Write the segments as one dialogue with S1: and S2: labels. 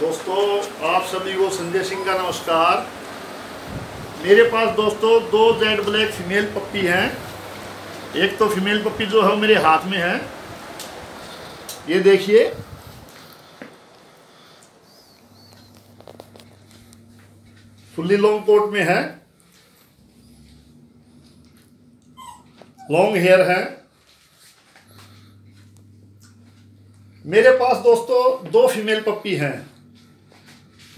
S1: दोस्तों, आप सभी को संजय सिंह का नमस्कार। मेरे पास दोस्तों दो जेड ब्लैक फीमेल पप्पी हैं। एक तो फीमेल पप्पी जो है मेरे हाथ में है। ये देखिए। फुल्ली लॉन्ग कोट में है। लॉन्ग हेयर है। मेरे पास दोस्तों दो फीमेल पप्पी हैं।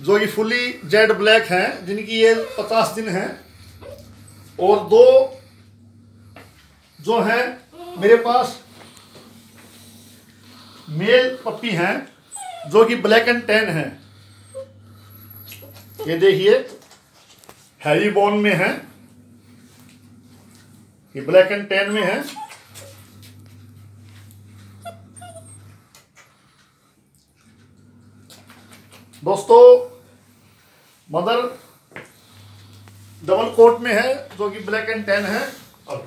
S1: जो कि फुली जेड ब्लैक हैं, जिनकी ये पचास दिन है, और दो जो हैं, मेरे पास मेल पप्पी हैं, जो कि ब्लैक एंड टेन है। ये देखिए हैवी बोन में है, ये ब्लैक एंड टेन में है। दोस्तों, मदर डबल कोट में है, जो कि ब्लैक एंड टेन है। और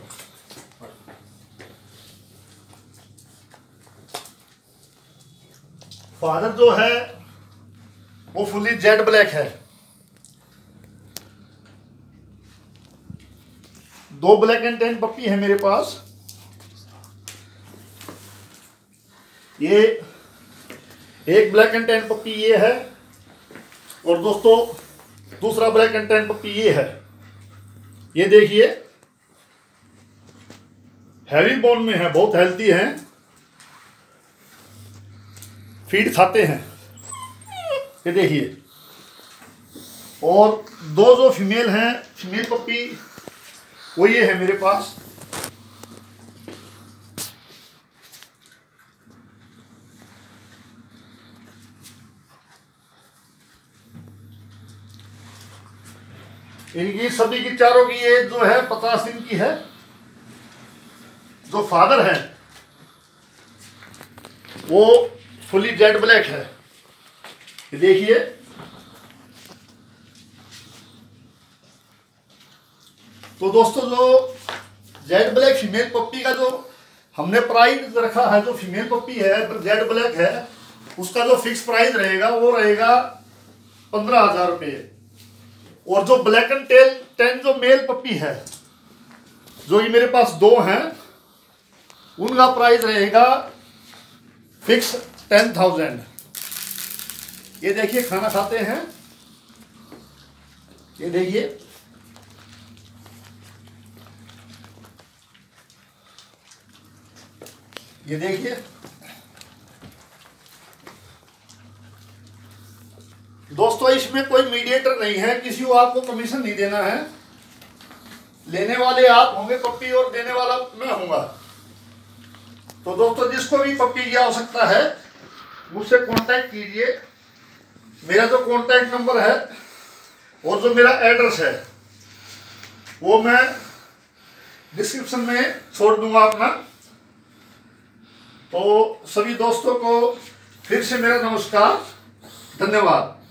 S1: फादर जो है, वो फुली जेड ब्लैक है। दो ब्लैक एंड टेन पप्पी है मेरे पास। ये एक ब्लैक एंड टेन पप्पी ये है। और दोस्तों, दूसरा ब्लैक टेन पप्पी ये है। ये देखिए, हैवी बोन में है, बहुत हेल्थी है। फ़ीड खाते हैं। ये देखिए। और दो जो फीमेल हैं फीमेल पप्पी वो ये है मेरे पास। इनकी सभी की चारों की एज जो है, पचास दिन की है। जो फादर है, वो फुली जेड ब्लैक है। देखिए। तो दोस्तों, जो जेड ब्लैक फीमेल पप्पी का जो हमने प्राइस रखा है, जो फीमेल पप्पी है जेड ब्लैक है, उसका जो फिक्स प्राइस रहेगा, वो रहेगा पंद्रह हज़ार रुपये। और जो ब्लैक एंड टेल टेन जो मेल पप्पी है, जो कि मेरे पास दो हैं, उनका प्राइस रहेगा फिक्स टेन थाउज़ेंड ये देखिए, खाना खाते हैं। ये देखिए। ये देखिए। दोस्तों, इसमें कोई मीडिएटर नहीं है, किसी को आपको कमीशन नहीं देना है। लेने वाले आप होंगे पप्पी और देने वाला मैं होऊँगा। तो दोस्तों, जिसको भी पप्पी की आवश्यकता है, मुझसे कांटेक्ट कीजिए। मेरा जो कांटेक्ट नंबर है, और जो मेरा एड्रेस है, वो मैं डिस्क्रिप्शन में छोड़ दूँगा अपना। तो सभी दोस्तों को फिर से मेरा नमस्कार। धन्यवाद।